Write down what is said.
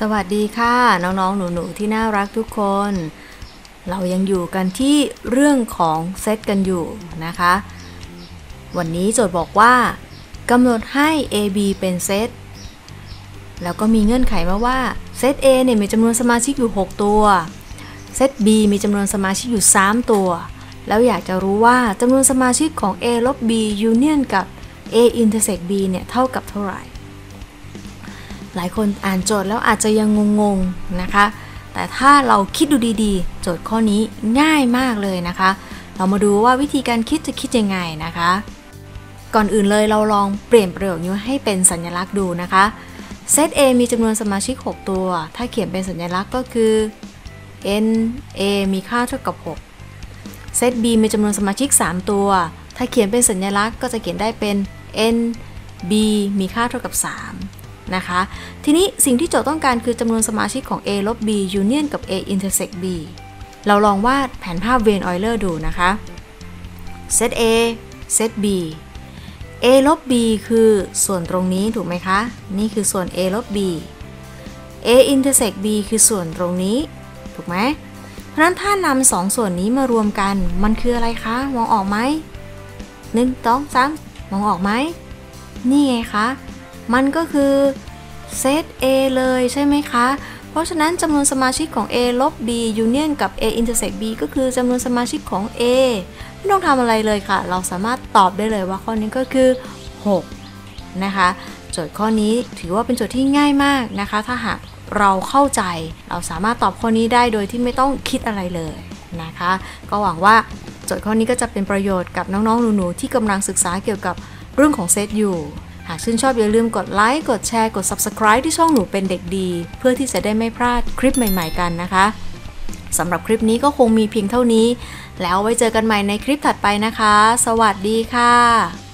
สวัสดีค่ะ น้องๆ หนูๆ ที่น่ารักทุกคน เรายังอยู่กันที่เรื่องของเซตกันอยู่นะคะ วันนี้โจทย์บอกว่ากำหนดให้ A B เป็นเซตแล้วก็มีเงื่อนไขมาว่าเซต A เนี่ยมีจำนวนสมาชิกอยู่ 6 ตัวเซต B มีจำนวนสมาชิกอยู่ 3 ตัว แล้วอยากจะรู้ว่าจำนวนสมาชิกของ A ลบ B union กับ A intersect B เนี่ยเท่ากับเท่าไหร่ หลายคนอ่านโจทย์แล้วอาจจะยังงงๆนะคะ แต่ถ้าเราคิดดูดีๆ โจทย์ข้อนี้ง่ายมากเลยนะคะ เรามาดูว่าวิธีการคิดจะคิดยังไงนะคะ ก่อนอื่นเลยเราลองเปลี่ยนประโยคนี้ให้เป็นสัญลักษณ์ดูนะคะเซต A มีจำนวนสมาชิก 6 ตัว ถ้าเขียนเป็นสัญลักษณ์ก็คือ n a มีค่าเท่ากับ 6 เซต B มีจำนวนสมาชิก 3 ตัว ถ้าเขียนเป็นสัญลักษณ์ก็จะเขียนได้เป็น n b มีค่าเท่ากับ 3 นะคะ ทีนี้สิ่งที่โจทย์ต้องการคือจำนวนสมาชิกของ a ลบ b union กับ a intersect b เราลองวาดแผนภาพเวนออยเลอร์ดูนะคะเซต A เซต B a ลบ b คือส่วนตรงนี้ถูกไหมคะ นี่คือส่วน a ลบ b a intersect b คือส่วนตรงนี้ ถูกไหมเพราะฉะนั้นถ้านำสองส่วนนี้มารวมกัน มันคืออะไรคะ มองออกไหมหนึ่งสองสามมองออกไหม นี่ไงคะ มันก็คือเซต A เลยใช่ไหมคะ เพราะฉะนั้นจำนวนสมาชิกของ A ลบ B union กับ A intersect B ก็คือจำนวนสมาชิกของ A ไม่ต้องทำอะไรเลยค่ะ เราสามารถตอบได้เลยว่าข้อนี้ก็คือ 6 นะคะ โจทย์ข้อนี้ถือว่าเป็นโจทย์ที่ง่ายมากนะคะ ถ้าหากเราเข้าใจ เราสามารถตอบข้อนี้ได้โดยที่ไม่ต้องคิดอะไรเลยนะคะ ก็หวังว่าโจทย์ข้อนี้ก็จะเป็นประโยชน์กับน้องๆหนูๆที่กำลังศึกษาเกี่ยวกับเรื่องของเซตอยู่ หากชื่นชอบอย่าลืมกดไลค์ กดแชร์ กด Subscribe ที่ช่องหนูเป็นเด็กดี เพื่อที่จะได้ไม่พลาดคลิปใหม่ๆกันนะคะสำหรับคลิปนี้ก็คงมีเพียงเท่านี้ แล้วไว้เจอกันใหม่ในคลิปถัดไปนะคะ สวัสดีค่ะ